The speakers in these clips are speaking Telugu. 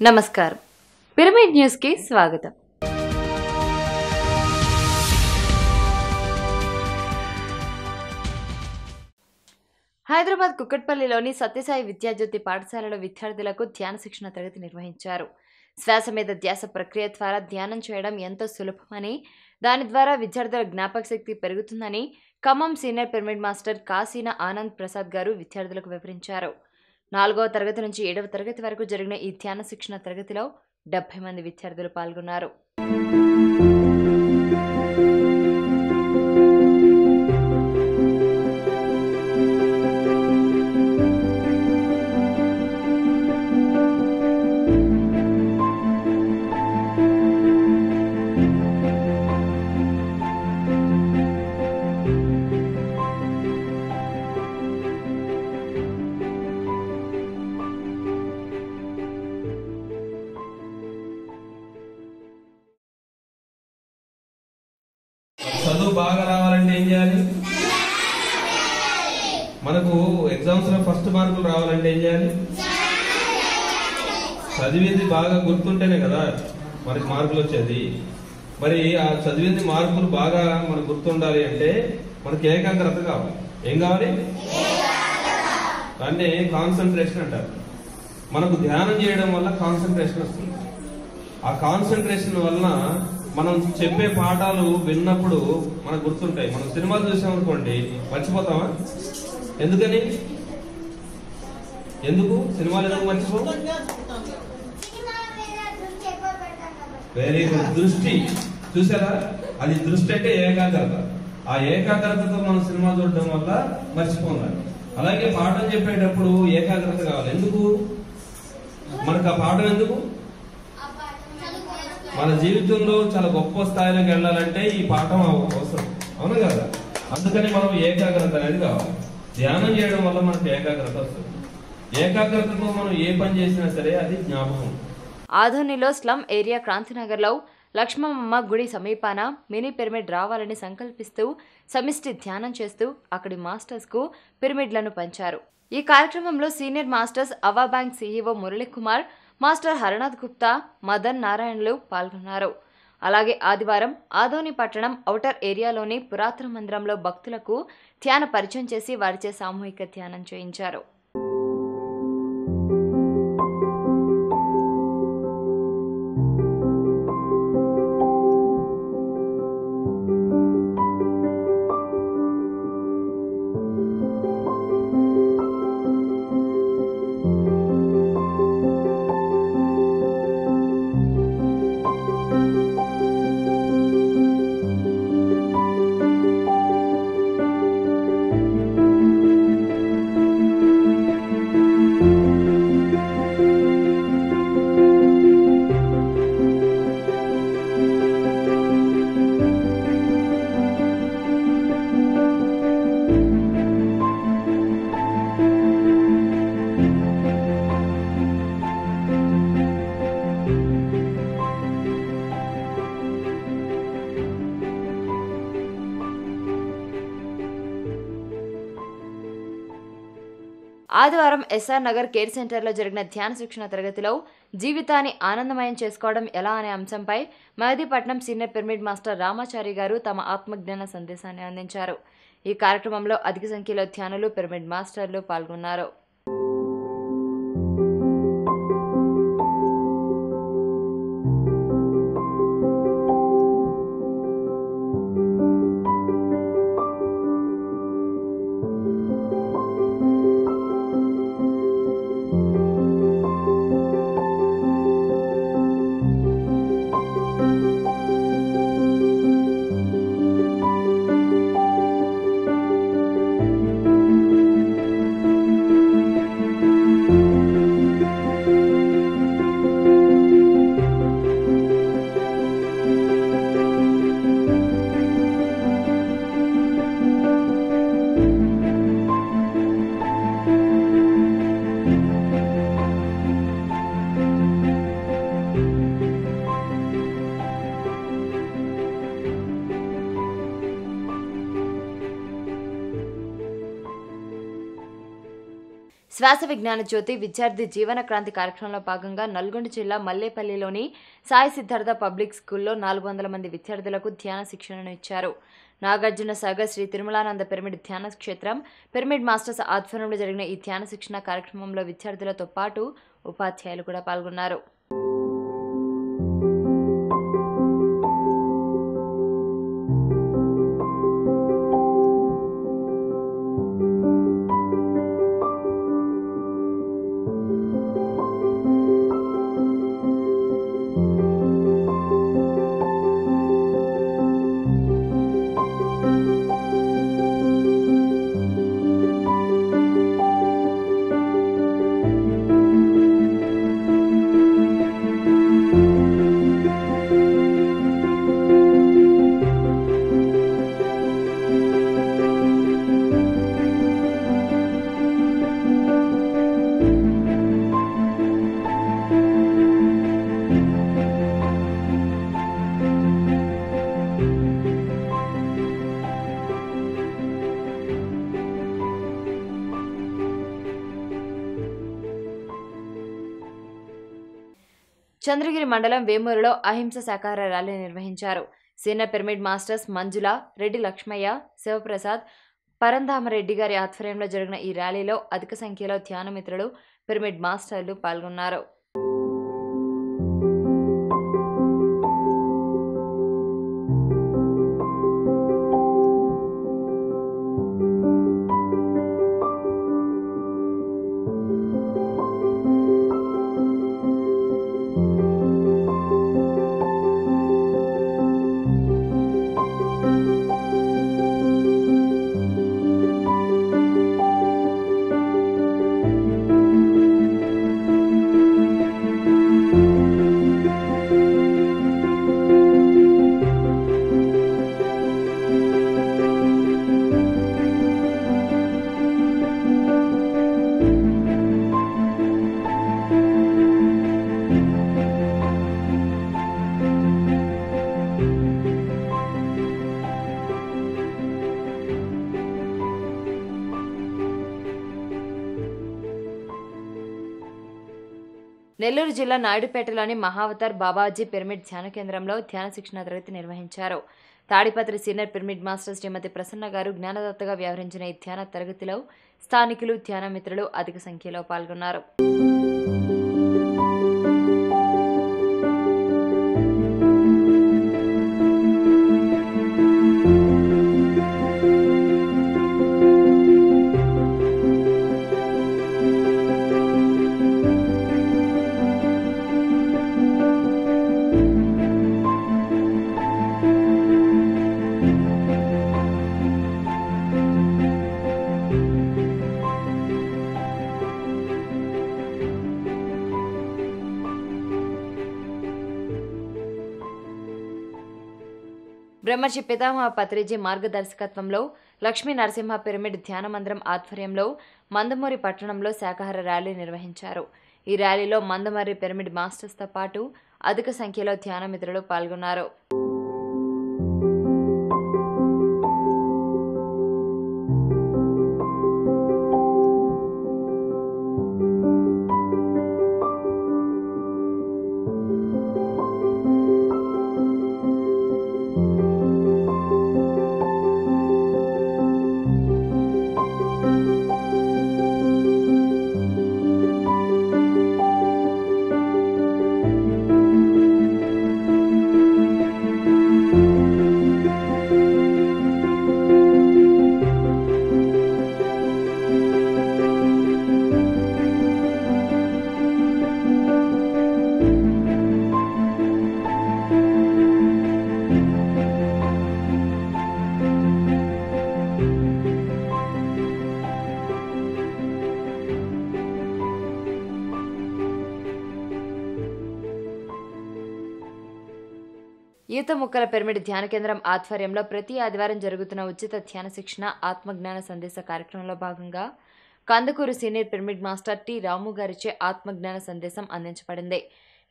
నమస్కారం. పిరమిడ్ న్యూస్కి స్వాగతం. హైదరాబాద్ కుక్కట్పల్లిలోని సత్యసాయి విద్యాజ్యోతి పాఠశాలలో విద్యార్థులకు ధ్యాన శిక్షణ తరగతి నిర్వహించారు. శ్వాస మీద ధ్యాస ప్రక్రియ ద్వారా ధ్యానం చేయడం ఎంతో సులభమని దాని ద్వారా విద్యార్థుల జ్ఞాపక శక్తి పెరుగుతుందని Khammam senior pyramid master Kasina Anand Prasad garu విద్యార్థులకు వివరించారు. నాలుగవ తరగతి నుంచి ఏడవ తరగతి వరకు జరిగిన ఈ ధ్యాన శిక్షణ తరగతిలో డెబ్బై మంది విద్యార్థులు పాల్గొన్నారు. గుర్తుండాలి అంటే మనకి ఏకాగ్రత కావాలి. ఏం కావాలి? అంటే కాన్సన్ట్రేషన్ అంటారు. మనకు ధ్యానం చేయడం వల్ల కాన్సన్ట్రేషన్ వస్తుంది. ఆ కాన్సన్ట్రేషన్ వలన మనం చెప్పే పాఠాలు విన్నప్పుడు మనకు గుర్తుంటాయి. మనం సినిమాలు చూసామనుకోండి మర్చిపోతామా? ఎందుకని? ఎందుకు? సినిమాలు ఎందుకు మర్చిపో వెరీ గుడ్ దృష్టి. చూసారా? అది దృష్టి అంటే ఏకాగ్రత. ఆ ఏకాగ్రతతో మనం సినిమా చూడడం వల్ల మర్చిపోవాలి. అలాగే పాఠం చెప్పేటప్పుడు ఏకాగ్రత కావాలి. ఎందుకు? మనకు ఆ పాఠం ఎందుకు? మన జీవితంలో చాలా గొప్ప స్థాయిలోకి వెళ్ళాలంటే ఈ పాఠం అవసరం. అవును కదా? అందుకని మనం ఏకాగ్రత అనేది కావాలి. ధ్యానం చేయడం వల్ల మనకు ఏకాగ్రత వస్తుంది. ఏకాగ్రతతో మనం ఏ పని చేసినా సరే అది జ్ఞాపకం. ఆధోనిలో స్లమ్ ఏరియా క్రాంతినగర్లో లక్ష్మమ్మ గుడి సమీపాన మినీ పిరమిడ్ రావాలని సంకల్పిస్తూ సమిష్టి ధ్యానం చేస్తూ అక్కడి మాస్టర్స్కు పిరమిడ్లను పంచారు. ఈ కార్యక్రమంలో సీనియర్ మాస్టర్స్ అవా bank CEO Muralikumar master Haranath Gupta Madan నారాయణలు పాల్గొన్నారు. అలాగే ఆదివారం ఆదోని పట్టణం ఔటర్ ఏరియాలోని పురాతన మందిరంలో భక్తులకు ధ్యాన పరిచయం చేసి వారిచే సామూహిక ధ్యానం చేయించారు. ఆదివారం ఎస్ఆర్ నగర్ కేర్ సెంటర్లో జరిగిన ధ్యాన శిక్షణ తరగతిలో జీవితాన్ని ఆనందమయం చేసుకోవడం ఎలా అనే అంశంపై Mehdipatnam senior pyramid master Ramachari garu తమ ఆత్మజ్ఞాన సందేశాన్ని అందించారు. ఈ కార్యక్రమంలో అధిక సంఖ్యలో ధ్యానులు పిరమిడ్ మాస్టర్లు పాల్గొన్నారు. శ్వాస విజ్ఞాన జ్యోతి విద్యార్థి జీవన క్రాంతి కార్యక్రమంలో భాగంగా నల్గొండ జిల్లా మల్లేపల్లిలోని సాయి సిద్ధార్థ పబ్లిక్ స్కూల్లో నాలుగు వందల మంది విద్యార్థులకు ధ్యాన శిక్షణను ఇచ్చారు. నాగార్జున సాగర్ శ్రీ తిరుమలానంద పిరమిడ్ ధ్యాన క్షేత్రం పిరమిడ్ మాస్టర్స్ ఆధ్వర్యంలో జరిగిన ఈ ధ్యాన శిక్షణ కార్యక్రమంలో విద్యార్థులతో పాటు ఉపాధ్యాయులు కూడా పాల్గొన్నారు. మండలం వేమూరులో అహింస సహకార ర్యాలీ నిర్వహించారు. Senior pyramid masters Manjula Reddy Lakshmaiah Sivaprasad Paramdhamareddy గారి ఆధ్వర్యంలో జరిగిన ఈ ర్యాలీలో అధిక సంఖ్యలో ధ్యానమిత్రులు పిరమిడ్ మాస్టర్లు పాల్గొన్నారు. జిల్లా నాయుడుపేటలోని మహావతార్ బాబాజీ పిరమిడ్ ధ్యాన కేంద్రంలో ధ్యాన శిక్షణ తరగతి నిర్వహించారు. Tadipatri senior pyramid master Srimati Prasanna garu జ్ఞానదత్తగా వ్యవహరించిన ఈ ధ్యాన తరగతిలో స్థానికులు ధ్యాన మిత్రులు అధిక సంఖ్యలో పాల్గొన్నారు. బ్రహ్మర్షి పితామహ పత్రిజీ మార్గదర్శకత్వంలో లక్ష్మీ నరసింహ పిరమిడ్ ధ్యాన మందిరం ఆధ్వర్యంలో మందమూరి పట్టణంలో శాకాహార ర్యాలీ నిర్వహించారు. ఈ ర్యాలీలో మందమూరి పిరమిడ్ మాస్టర్స్తో పాటు అధిక సంఖ్యలో ధ్యాన మిత్రులు పాల్గొన్నారు. ఈత ముక్కల పిరమిడ్ ధ్యాన కేంద్రం ఆధ్వర్యంలో ప్రతి ఆదివారం జరుగుతున్న ఉచిత ధ్యాన శిక్షణ ఆత్మజ్ఞాన సందేశ కార్యక్రమంలో భాగంగా Kandukur senior pyramid master T Ramu గారిచే ఆత్మజ్ఞాన సందేశం అందించబడింది.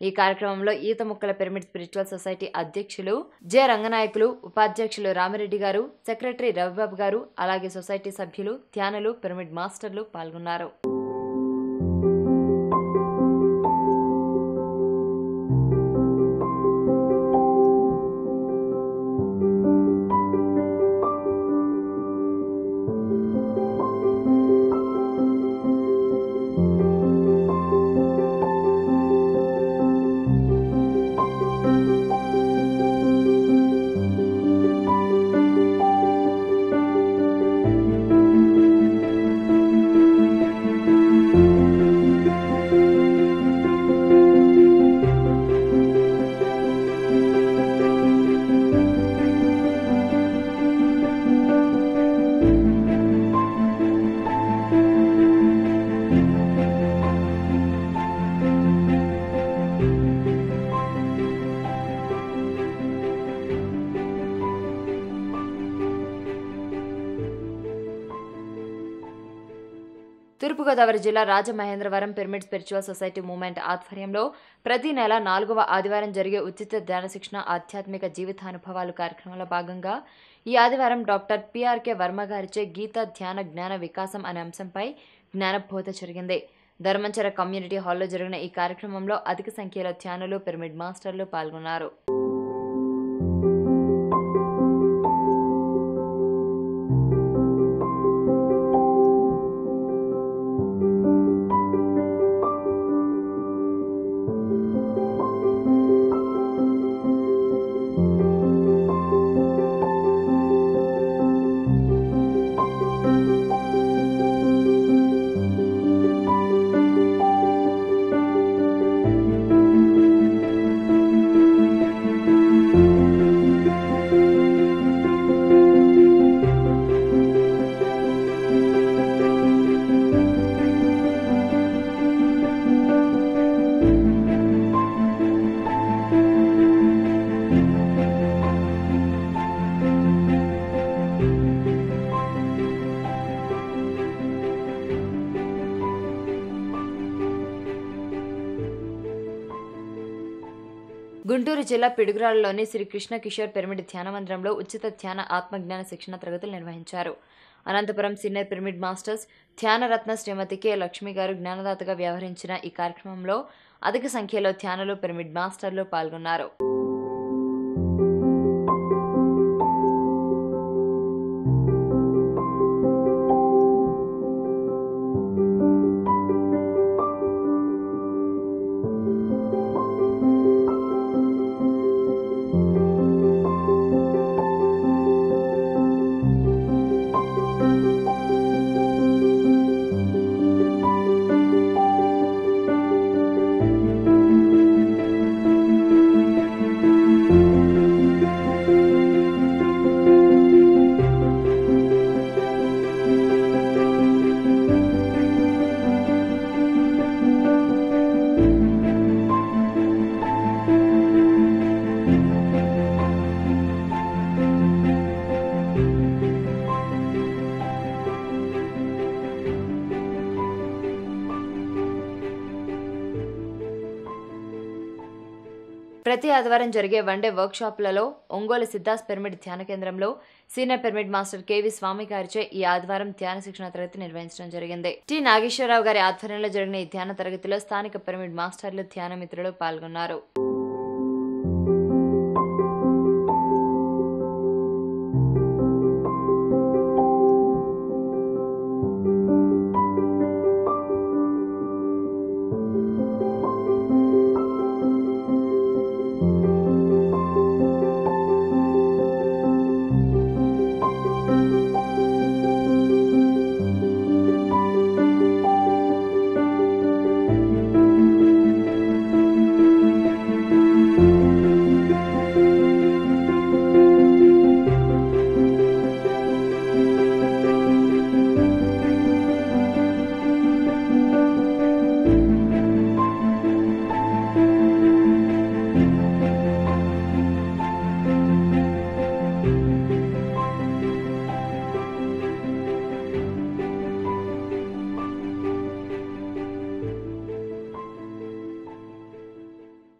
ఈ కార్యక్రమంలో Eetha Mukkala pyramid spiritual society అధ్యక్షులు జె రంగనాయకులు ఉపాధ్యక్షులు రామిరెడ్డి గారు సెక్రటరీ రవిబాబు గారు అలాగే సొసైటీ సభ్యులు ధ్యానులు పిరమిడ్ మాస్టర్లు పాల్గొన్నారు. తూర్పుగోదావరి జిల్లా Rajamahendravaram pyramid spiritual society movement ఆధ్వర్యంలో ప్రతి నెల నాలుగవ ఆదివారం జరిగే ఉచిత ధ్యాన శిక్షణ ఆధ్యాత్మిక జీవితానుభవాలు కార్యక్రమంలో భాగంగా ఈ ఆదివారం డాక్టర్ పిఆర్కే వర్మ గారిచే గీత ధ్యాన జ్ఞాన వికాసం అనే అంశంపై జ్ఞానబోధ జరిగింది. ధర్మంచర కమ్యూనిటీ హాల్లో జరిగిన ఈ కార్యక్రమంలో అధిక సంఖ్యలో ధ్యానులు పిరమిడ్ మాస్టర్లు పాల్గొన్నారు. జిల్లా పిడుగురాళ్ళలోని శ్రీ కృష్ణ కిషోర్ పిరమిడ్ ధ్యాన మందిరంలో ఉచిత ధ్యాన ఆత్మజ్ఞాన శిక్షణ తరగతులు నిర్వహించారు. అనంతపురం సీనియర్ పిరమిడ్ మాస్టర్స్ ధ్యానరత్న శ్రీమతి కె లక్ష్మి గారు జ్ఞానదాతగా వ్యవహరించిన ఈ కార్యక్రమంలో అధిక సంఖ్యలో ధ్యానులు పిరమిడ్ మాస్టర్లు పాల్గొన్నారు. ఆదివారం జరిగే వన్డే వర్క్షాప్లలో ఒంగోలు సిద్ధాస్ పిరమిడ్ ధ్యాన కేంద్రంలో senior pyramid master KV Swami గారిచే ఈ ఆదివారం ధ్యాన శిక్షణ తరగతి నిర్వహించడం జరిగింది. టి నాగేశ్వరరావు గారి ఆధ్వర్యంలో జరిగిన ఈ ధ్యాన తరగతిలో స్థానిక పిరమిడ్ మాస్టర్లు ధ్యాన మిత్రులు పాల్గొన్నారు.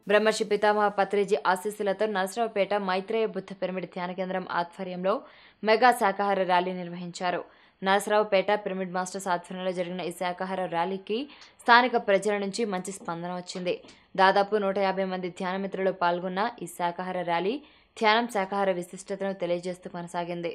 బ్రహ్మర్షి పితామహ పత్రిజీ ఆశీస్సులతో నరసరావుపేట మైత్రేయ బుద్ధ పిరమిడ్ ధ్యాన కేంద్రం ఆధ్వర్యంలో మెగా శాకాహార ర్యాలీ నిర్వహించారు. నరసరావుపేట పిరమిడ్ మాస్టర్స్ ఆధ్వర్యంలో జరిగిన ఈ శాకాహార ర్యాలీకి స్థానిక ప్రజల నుంచి మంచి స్పందన వచ్చింది. దాదాపు నూట యాభై మంది ధ్యాన మిత్రులు పాల్గొన్న ఈ శాకాహార ర్యాలీ ధ్యానం శాకాహార విశిష్టతను తెలియజేస్తూ కొనసాగింది.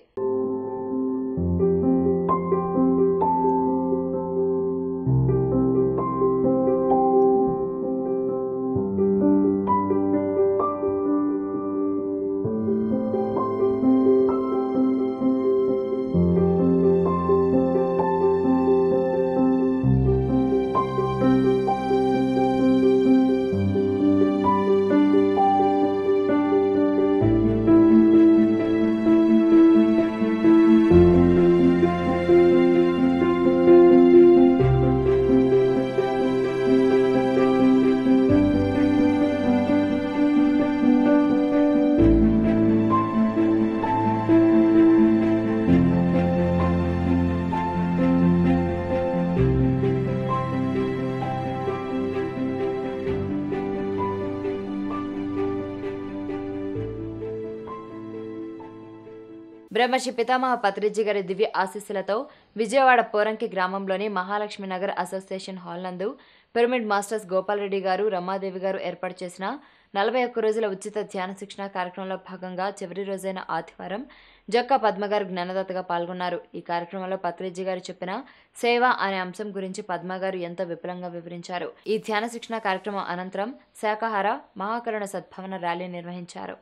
బ్రహ్మర్షి పితామహ పత్రిజీ గారి దివ్య ఆశీస్సులతో విజయవాడ పోరంకి గ్రామంలోని మహాలక్ష్మి నగర్ అసోసియేషన్ హాల్ నందు పిరమిడ్ మాస్టర్స్ గోపాలరెడ్డి గారు రమాదేవి గారు ఏర్పాటు చేసిన నలభై ఒక్క రోజుల ఉచిత ధ్యాన శిక్షణ కార్యక్రమంలో భాగంగా చివరి రోజైన ఆదివారం జొక్క పద్మగారు జ్ఞానదాతగా పాల్గొన్నారు. ఈ కార్యక్రమంలో పత్రిజీ గారు చెప్పిన సేవ అనే అంశం గురించి పద్మగారు ఎంతో విపులంగా వివరించారు. ఈ ధ్యాన శిక్షణ కార్యక్రమం అనంతరం శాకాహార మహాకరుణ సద్భావన ర్యాలీ నిర్వహించారు.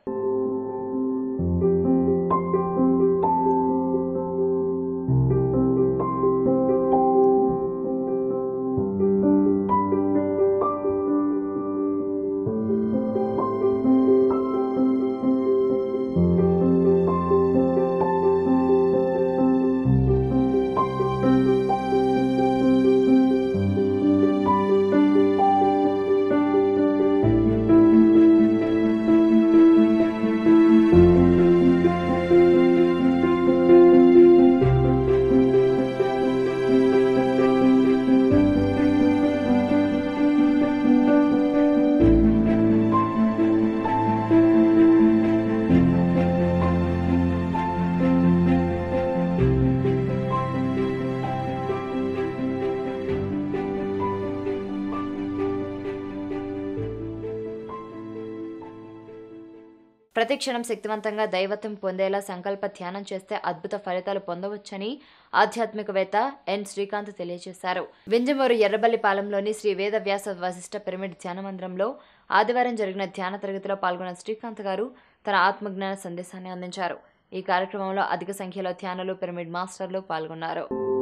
ప్రతిక్షణం శక్తివంతంగా దైవత్వం పొందేలా సంకల్ప ధ్యానం చేస్తే అద్భుత ఫలితాలు పొందవచ్చని ఆధ్యాత్మికవేత్త ఎన్ శ్రీకాంత్ తెలియజేశారు. వింజమూరు ఎర్రబల్లిపాలెంలోని శ్రీ వేదవ్యాస వశిష్ఠ పిరమిడ్ ధ్యాన మందిరంలో ఆదివారం జరిగిన ధ్యాన తరగతిలో పాల్గొన్న శ్రీకాంత్ గారు తన ఆత్మజ్ఞాన సందేశాన్ని అందించారు. ఈ కార్యక్రమంలో అధిక సంఖ్యలో ధ్యానులు పిరమిడ్ మాస్టర్లు పాల్గొన్నారు.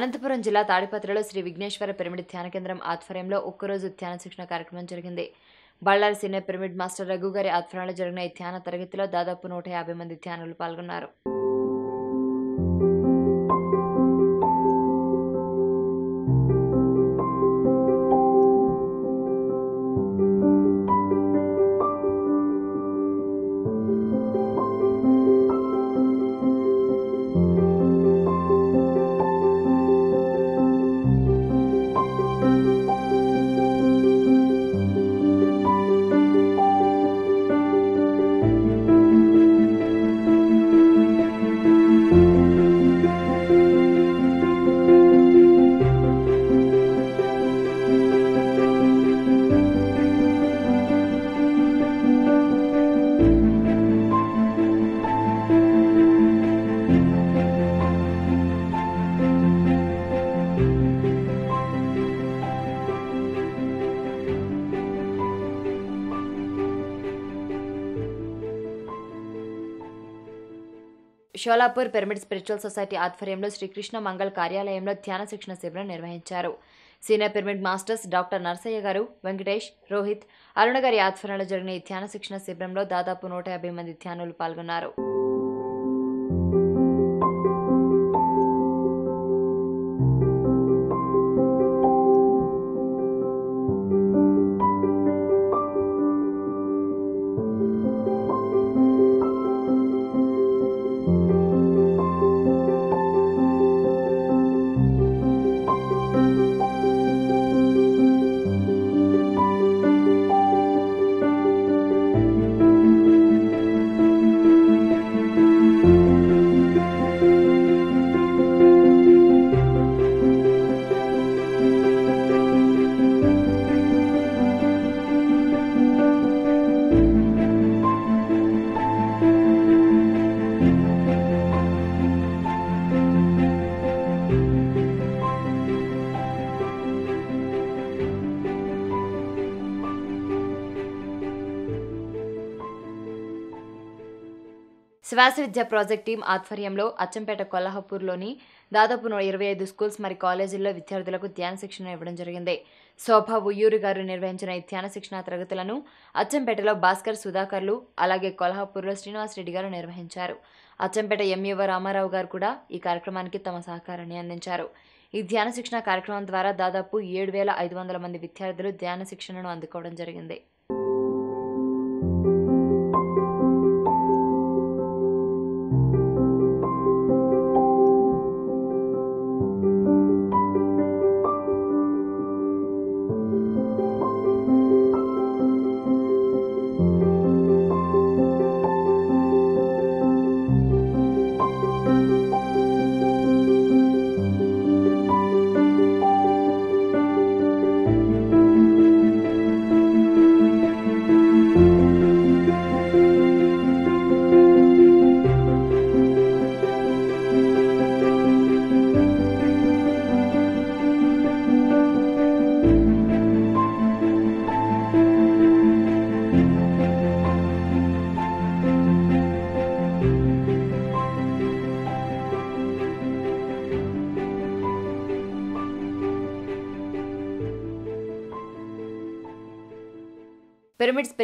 అనంతపురం జిల్లా తాడిపత్రిలో శ్రీ విఘ్నేశ్వర పిరమిడ్ ధ్యాన కేంద్రం ఆధ్వర్యంలో ఒక్కరోజు ధ్యాన శిక్షణ కార్యక్రమం జరిగింది. Bellary senior pyramid master Raghu గారి ఆధ్వర్యంలో జరిగిన ఈ ధ్యాన తరగతిలో దాదాపు నూట యాభై మంది ధ్యానులు పాల్గొన్నారు. షోలాపూర్ పిరమిడ్ స్పిరిచువల్ సొసైటీ ఆధ్వర్యంలో శ్రీకృష్ణ మంగళ్ కార్యాలయంలో ధ్యాన శిక్షణ శిబిరం నిర్వహించారు. Senior pyramid masters doctor Narsaiah garu Venkatesh Rohit అరుణ గారి ఆధ్వర్యంలో జరిగిన ఈ ధ్యాన శిక్షణ శిబిరంలో దాదాపు నూట యాభై మంది ధ్యానులు పాల్గొన్నారు. శ్వాస విద్య ప్రాజెక్ట్ టీం ఆధ్వర్యంలో అచ్చంపేట కొల్హాపూర్లోని దాదాపు ఇరవై ఐదు స్కూల్స్ మరి కాలేజీల్లో విద్యార్థులకు ధ్యాన శిక్షణ ఇవ్వడం జరిగింది. శోభా ఉయ్యూరు గారు నిర్వహించిన ఈ ధ్యాన శిక్షణ తరగతులను అచ్చంపేటలో భాస్కర్ సుధాకర్లు అలాగే కొల్హాపూర్లో శ్రీనివాస్ రెడ్డి గారు నిర్వహించారు. అచ్చంపేట ఎంఈఓ రామారావు గారు కూడా ఈ కార్యక్రమానికి తమ సహకారాన్ని అందించారు. ఈ ధ్యాన శిక్షణ కార్యక్రమం ద్వారా దాదాపు ఏడు వేల ఐదు వందల మంది విద్యార్థులు ధ్యాన శిక్షణను అందుకోవడం జరిగింది.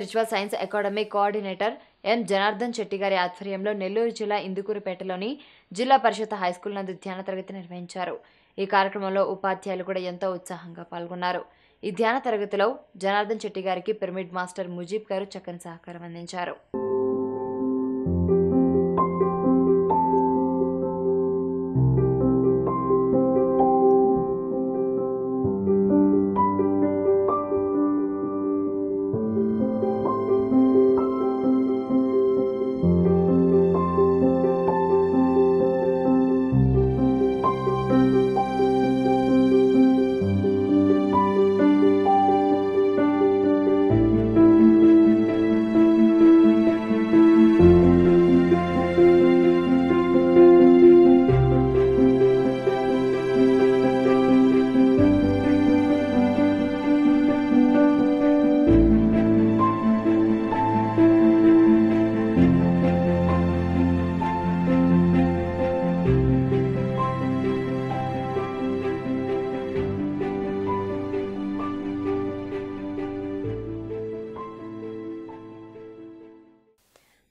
Spiritual science academy coordinator M Janardhan Chetty గారి ఆధ్వర్యంలో నెల్లూరు జిల్లా ఇందుకూరుపేటలోని జిల్లా పరిషత్ హైస్కూల్ నందు ధ్యాన తరగతి నిర్వహించారు. ఈ కార్యక్రమంలో ఉపాధ్యాయులు కూడా ఎంతో ఉత్సాహంగా పాల్గొన్నారు. ఈ ధ్యాన తరగతిలో జనార్దన్ చెట్టి గారికి పిరమిడ్ మాస్టర్ ముజీబ్ గారు చక్కని సహకారం అందించారు.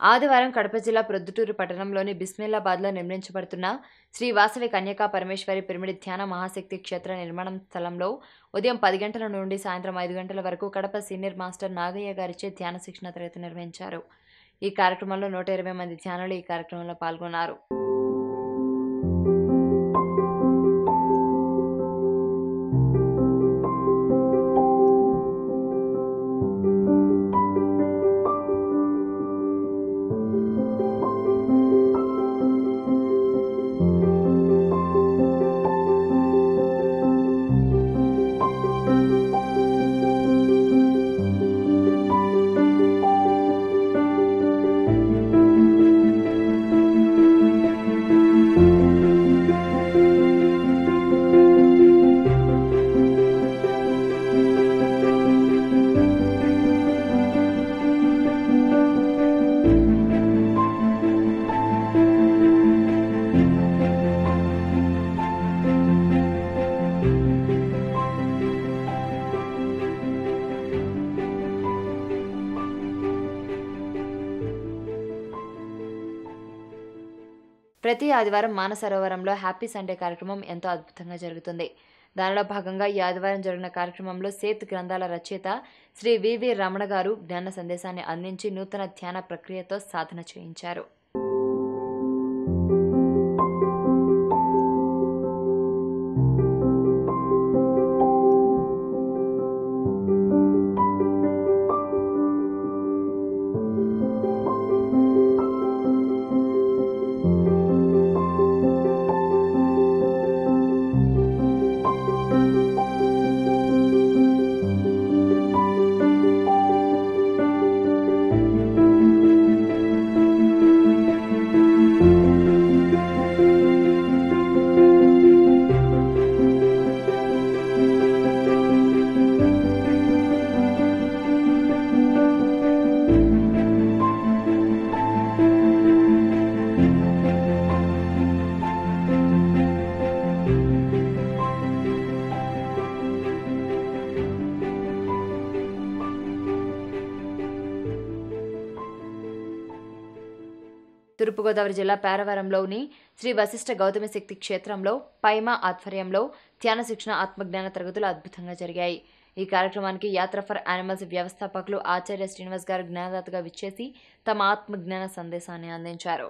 ఆదివారం కడప జిల్లా ప్రొద్దుటూరు పట్టణంలోని బిస్మిల్లాబాద్లో నిర్మించబడుతున్న శ్రీ వాసవి కన్యకా పరమేశ్వరి పిరమిడి ధ్యాన మహాశక్తి క్షేత్ర నిర్మాణం స్థలంలో ఉదయం పది గంటల నుండి సాయంత్రం ఐదు గంటల వరకు కడప సీనియర్ మాస్టర్ నాగయ్య గారిచే ధ్యాన శిక్షణ తరగతి నిర్వహించారు. ఈ కార్యక్రమంలో నూట ఇరవై మంది ధ్యానులు ఈ కార్యక్రమంలో పాల్గొన్నారు. ప్రతి ఆదివారం మానసరోవరంలో హ్యాపీ సండే కార్యక్రమం ఎంతో అద్భుతంగా జరుగుతుంది. దానిలో భాగంగా ఈ ఆదివారం జరిగిన కార్యక్రమంలో సేత్ గ్రంథాల రచయిత శ్రీ వివి రమణ గారు జ్ఞాన సందేశాన్ని అందించి నూతన ధ్యాన ప్రక్రియతో సాధన చేయించారు. తూర్పుగోదావరి జిల్లా పేరవరంలోని శ్రీ వశిష్ఠ గౌతమి శక్తి క్షేత్రంలో పైమా ఆధ్వర్యంలో ధ్యాన శిక్షణ ఆత్మజ్ఞాన తరగతులు అద్భుతంగా జరిగాయి. ఈ కార్యక్రమానికి యాత్ర ఫర్ యానిమల్స్ వ్యవస్థాపకులు ఆచార్య శ్రీనివాస్ గారు జ్ఞానదాతగా విచ్చేసి తమ ఆత్మజ్ఞాన సందేశాన్ని అందించారు.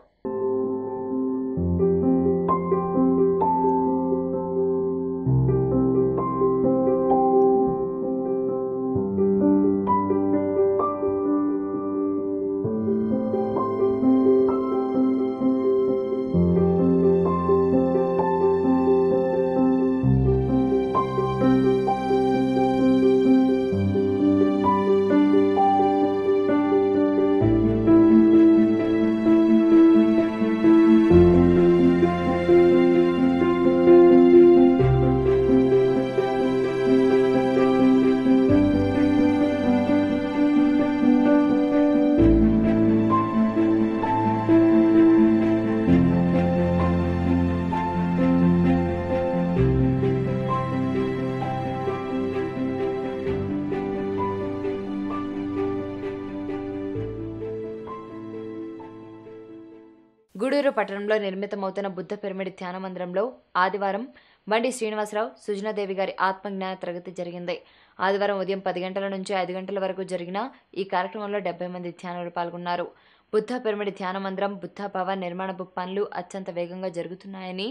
పట్టణంలో నిర్మితమవుతున్న బుద్ధ పిరమిడ్ ధ్యాన మందిరంలో ఆదివారం బండి శ్రీనివాసరావు సుజనాదేవి గారి ఆత్మజ్ఞాన తరగతి జరిగింది. ఆదివారం ఉదయం పది గంటల నుంచి ఐదు గంటల వరకు జరిగిన ఈ కార్యక్రమంలో డెబ్బై మంది ధ్యానులు పాల్గొన్నారు. బుద్ధ పిరమిడ్ ధ్యాన మందిరం బుద్ధ భవన్ నిర్మాణపు పనులు అత్యంత వేగంగా జరుగుతున్నాయని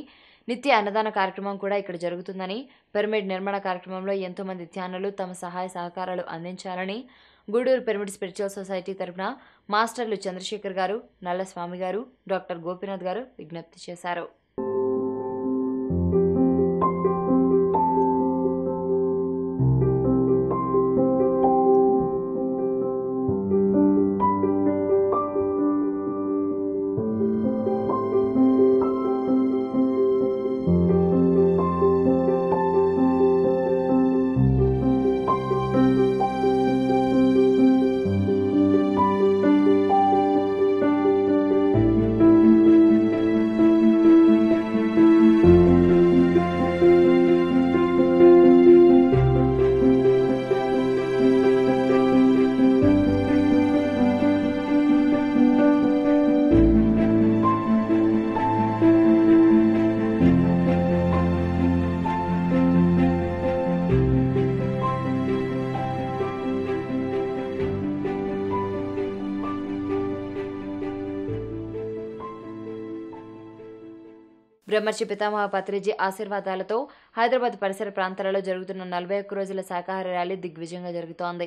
నిత్య అన్నదాన కార్యక్రమం కూడా ఇక్కడ జరుగుతుందని పిరమిడ్ నిర్మాణ కార్యక్రమంలో ఎంతో మంది ధ్యానులు తమ సహాయ సహకారాలు అందించాలని గూడూరు పిరమిడ్ స్పిరిచువల్ సొసైటీ తరపున మాస్టర్లు చంద్రశేఖర్ గారు నల్లస్వామి గారు డాక్టర్ గోపీనాథ్ గారు విజ్ఞప్తి చేశారు. బ్రహ్మర్షి పితామహ పత్రిజీ ఆశీర్వాదాలతో హైదరాబాద్ పరిసర ప్రాంతాలలో జరుగుతున్న నలభై ఒక్క రోజుల శాకాహార ర్యాలీ దిగ్విజయంగా జరుగుతోంది.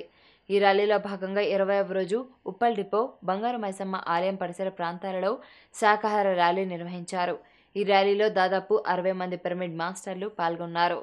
ఈ ర్యాలీలో భాగంగా ఇరవై రోజు ఉప్పల్ డిపో బంగారు మైసమ్మ ఆలయం పరిసర ప్రాంతాలలో శాకాహార ర్యాలీ నిర్వహించారు. ఈ ర్యాలీలో దాదాపు అరవై మంది పిరమిడ్ మాస్టర్లు పాల్గొన్నారు.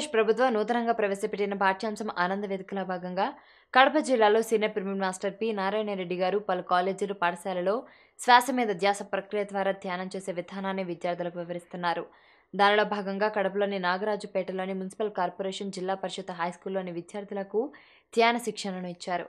ఆంధ్రప్రదేశ్ ప్రభుత్వం నూతనంగా ప్రవేశపెట్టిన పాఠ్యాంశం ఆనంద వేదికలో భాగంగా కడప జిల్లాలో senior pyramid master P Narayanareddy garu పలు కాలేజీలు పాఠశాలలో శ్వాస మీద ధ్యాస ప్రక్రియ ద్వారా ధ్యానం చేసే విధానాన్ని విద్యార్థులకు వివరిస్తున్నారు. దానిలో భాగంగా కడపలోని నాగరాజుపేటలోని మున్సిపల్ కార్పొరేషన్ జిల్లా పరిషత్ హైస్కూల్లోని విద్యార్థులకు ధ్యాన శిక్షణను ఇచ్చారు.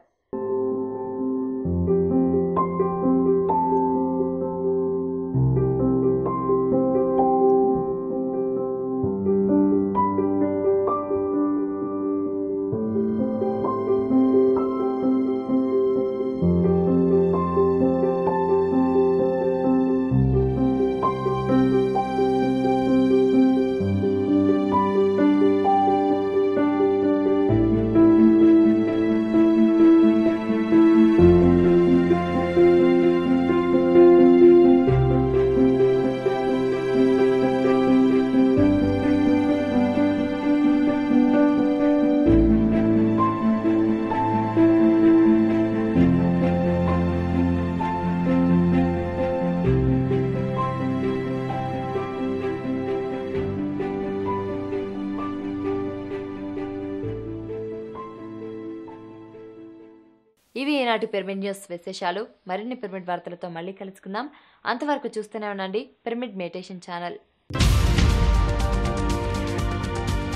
పిరమిడ్ న్యూస్ విశేషాలు మరిన్ని పిరమిడ్ వార్తలతో మళ్ళీ కలుసుకుందాం. అంతవరకు చూస్తూనే ఉండండి పిరమిడ్ మెడిటేషన్ ఛానల్.